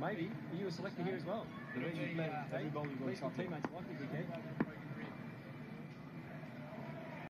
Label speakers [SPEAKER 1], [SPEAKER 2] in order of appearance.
[SPEAKER 1] Maybe you were selected here as well. The way you played, uh,
[SPEAKER 2] Everybody got.
[SPEAKER 1] At least my
[SPEAKER 2] happy.
[SPEAKER 1] teammates like you, dickhead.